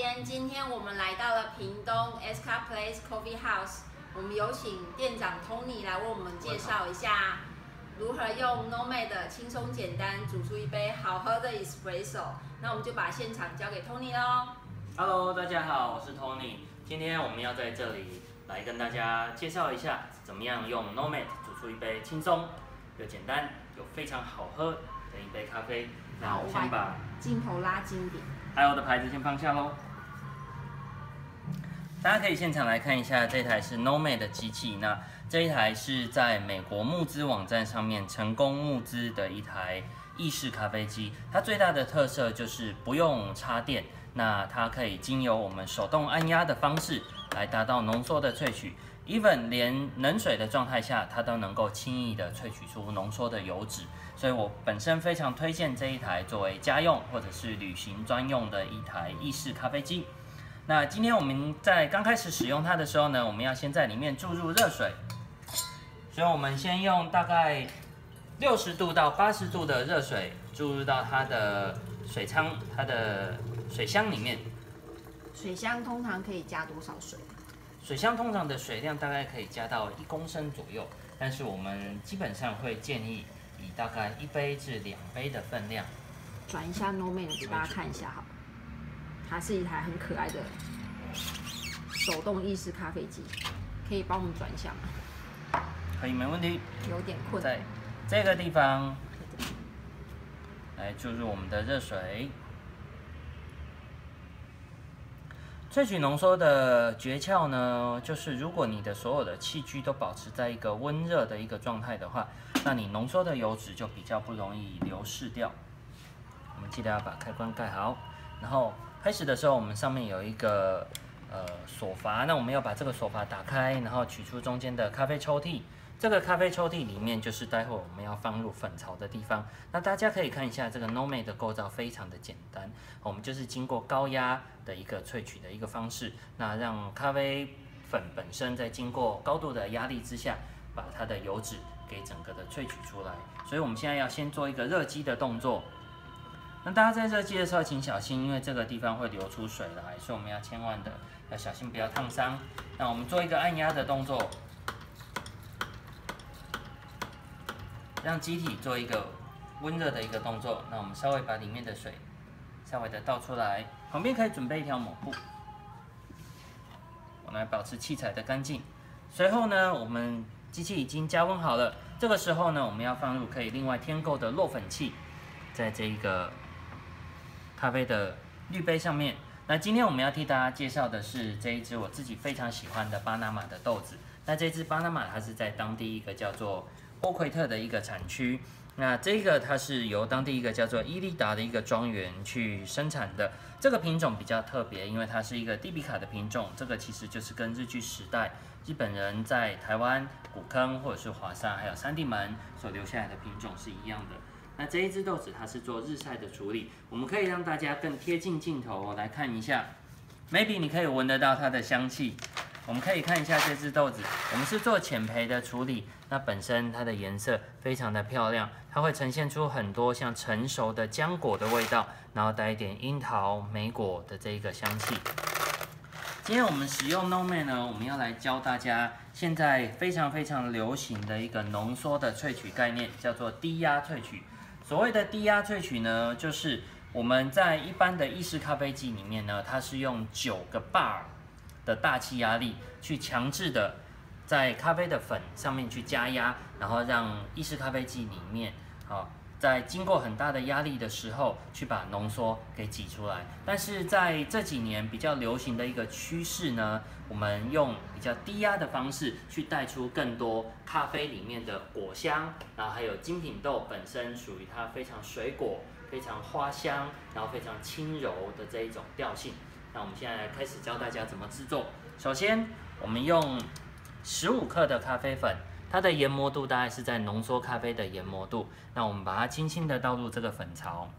边，今天我们来到了屏东 Esca Place Coffee House，我们有请店长 Tony 来为我们介绍一下如何用 Nomad 轻松简单煮出一杯好喝的 Espresso。那我们就把现场交给 Tony 喽。Hello，大家好，我是 Tony。今天我们要在这里来跟大家介绍一下，怎么样用 Nomad 煮出一杯轻松又简单又非常好喝的一杯咖啡。那我先把镜头拉近一点。还有的牌子先放下喽。大家可以现场来看一下，这台是 Nomad 的机器。那这一台是在美国募资网站上面成功募资的一台意式咖啡机。它最大的特色就是不用插电，那它可以经由我们手动按压的方式来达到浓缩的萃取。even 连冷水的状态下，它都能够轻易的萃取出浓缩的油脂。所以我本身非常推荐这一台作为家用或者是旅行专用的一台意式咖啡机。那今天我们在刚开始使用它的时候呢，我们要先在里面注入热水，所以我们先用大概六十度到八十度的热水注入到它的水仓、它的水箱里面。水箱通常可以加多少水？水箱通常的水量大概可以加到一公升左右，但是我们基本上会建议以大概一杯至两杯的分量。转一下 Nomad 给大家看一下好了，它是一台很可爱的手动意式咖啡机，可以帮我们转一下吗？可以，没问题。有点困。在这个地方来注入我们的热水。萃取浓缩的诀窍呢，就是如果你的所有的器具都保持在一个温热的一个状态的话，那你浓缩的油脂就比较不容易流失掉。我们记得要把开关盖好，然后开始的时候，我们上面有一个呃锁阀，那我们要把这个锁阀打开，然后取出中间的咖啡抽屉。这个咖啡抽屉里面就是待会我们要放入粉槽的地方。那大家可以看一下这个 Nomad 的构造非常的简单，我们就是经过高压的一个萃取的一个方式，那让咖啡粉本身在经过高度的压力之下，把它的油脂给整个的萃取出来。所以我们现在要先做一个热机的动作。那大家在热机的时候请小心，因为这个地方会流出水来，所以我们要千万的要小心，不要烫伤。那我们做一个按压的动作。让机体做一个温热的一个动作，那我们稍微把里面的水稍微的倒出来，旁边可以准备一条抹布，我们来保持器材的干净。随后呢，我们机器已经加温好了，这个时候呢，我们要放入可以另外添购的落粉器，在这一个咖啡的滤杯上面。那今天我们要替大家介绍的是这一支我自己非常喜欢的巴拿马的豆子。那这支巴拿马它是在当地一个叫做波奎特的一个产区，那这个它是由当地一个叫做伊利达的一个庄园去生产的。这个品种比较特别，因为它是一个蒂比卡的品种。这个其实就是跟日据时代日本人在台湾古坑或者是华山还有三地门所留下来的品种是一样的。那这一支豆子它是做日晒的处理，我们可以让大家更贴近镜头来看一下，maybe 你可以闻得到它的香气。我们可以看一下这只豆子，我们是做浅培的处理，那本身它的颜色非常的漂亮，它会呈现出很多像成熟的浆果的味道，然后带一点樱桃、莓果的这一个香气。今天我们使用 Nomad 呢，我们要来教大家现在非常非常流行的一个浓缩的萃取概念，叫做低压萃取。所谓的低压萃取呢，就是我们在一般的意式咖啡机里面呢，它是用九个 bar。的大气压力去强制的在咖啡的粉上面去加压，然后让意式咖啡机里面，好，在经过很大的压力的时候，去把浓缩给挤出来。但是在这几年比较流行的一个趋势呢，我们用比较低压的方式去带出更多咖啡里面的果香，然后还有精品豆本身属于它非常水果、非常花香，然后非常轻柔的这一种调性。那我们现在开始教大家怎么制作。首先，我们用十五克的咖啡粉，它的研磨度大概是在浓缩咖啡的研磨度。那我们把它轻轻的倒入这个粉槽，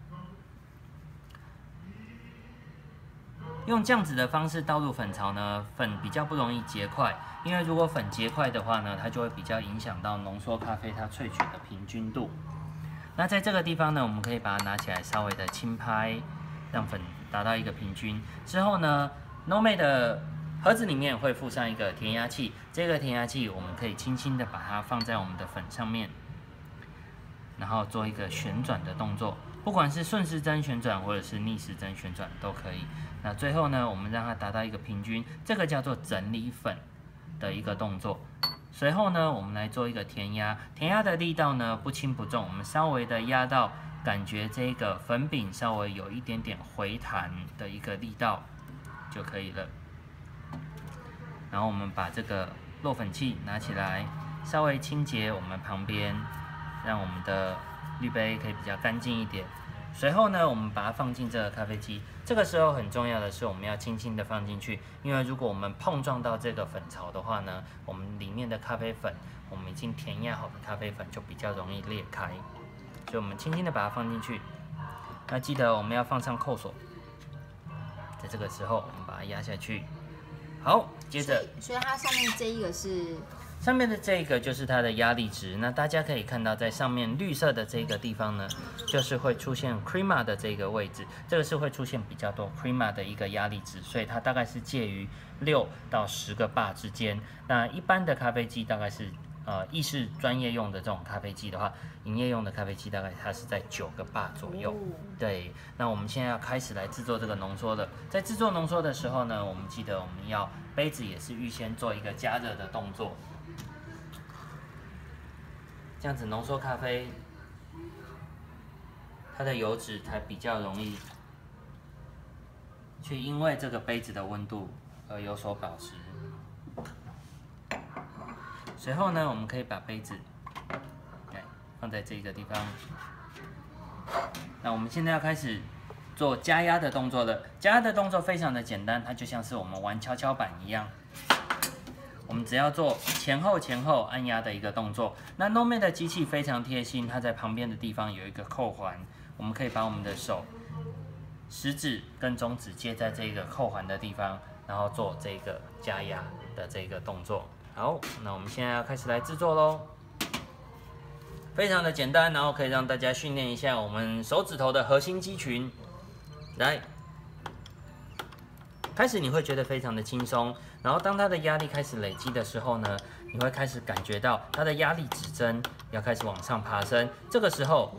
用这样子的方式倒入粉槽呢，粉比较不容易结块，因为如果粉结块的话呢，它就会比较影响到浓缩咖啡它萃取的平均度。那在这个地方呢，我们可以把它拿起来稍微的轻拍。让粉达到一个平均。之后呢，Nomad 的盒子里面会附上一个填压器，这个填压器我们可以轻轻的把它放在我们的粉上面，然后做一个旋转的动作，不管是顺时针旋转或者是逆时针旋转都可以。那最后呢，我们让它达到一个平均，这个叫做整理粉的一个动作。随后呢，我们来做一个填压，填压的力道呢不轻不重，我们稍微的压到感觉这个粉饼稍微有一点点回弹的一个力道就可以了。然后我们把这个落粉器拿起来，稍微清洁我们旁边，让我们的滤杯可以比较干净一点。随后呢，我们把它放进这个咖啡机。这个时候很重要的是，我们要轻轻的放进去，因为如果我们碰撞到这个粉槽的话呢，我们里面的咖啡粉，我们已经填压好的咖啡粉就比较容易裂开。所以我们轻轻的把它放进去。那记得我们要放上扣锁，在这个时候我们把它压下去。好，接着，所以它上面这一个是。上面的这个就是它的压力值，那大家可以看到，在上面绿色的这个地方呢，就是会出现 crema 的这个位置，这个是会出现比较多 crema 的一个压力值，所以它大概是介于六到十个巴之间。那一般的咖啡机大概是，呃，意式专业用的这种咖啡机的话，营业用的咖啡机大概它是在九个巴左右。对，那我们现在要开始来制作这个浓缩的，在制作浓缩的时候呢，我们记得我们要杯子也是预先做一个加热的动作。这样子浓缩咖啡，它的油脂才比较容易去因为这个杯子的温度而有所保持。随后呢，我们可以把杯子来放在这个地方。那我们现在要开始做加压的动作了。加压的动作非常的简单，它就像是我们玩跷跷板一样。我们只要做前后前后按压的一个动作。那 Nomad 的机器非常贴心，它在旁边的地方有一个扣环，我们可以把我们的手食指跟中指接在这个扣环的地方，然后做这个加压的这个动作。好，那我们现在要开始来制作喽，非常的简单，然后可以让大家训练一下我们手指头的核心肌群。来。开始你会觉得非常的轻松，然后当它的压力开始累积的时候呢，你会开始感觉到它的压力指针要开始往上爬升，这个时候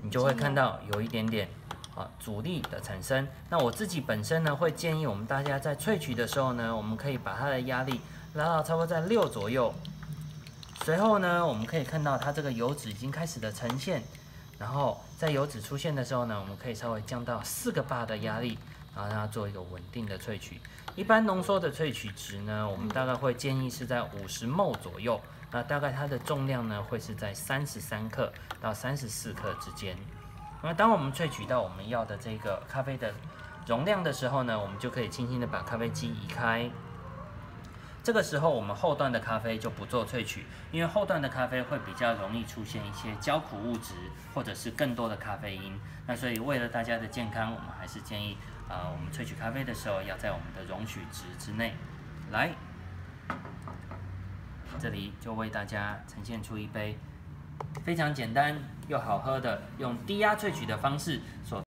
你就会看到有一点点啊阻力的产生。那我自己本身呢会建议我们大家在萃取的时候呢，我们可以把它的压力拉到差不多在六左右，随后呢我们可以看到它这个油脂已经开始的呈现，然后在油脂出现的时候呢，我们可以稍微降到四个巴的压力。然后让它做一个稳定的萃取。一般浓缩的萃取值呢，我们大概会建议是在五十 m 左右。那大概它的重量呢，会是在三十三克到三十四克之间。那当我们萃取到我们要的这个咖啡的容量的时候呢，我们就可以轻轻的把咖啡机移开。这个时候，我们后段的咖啡就不做萃取，因为后段的咖啡会比较容易出现一些焦苦物质，或者是更多的咖啡因。那所以为了大家的健康，我们还是建议。啊，我们萃取咖啡的时候要在我们的容许值之内。来，这里就为大家呈现出一杯非常简单又好喝的用低压萃取的方式所。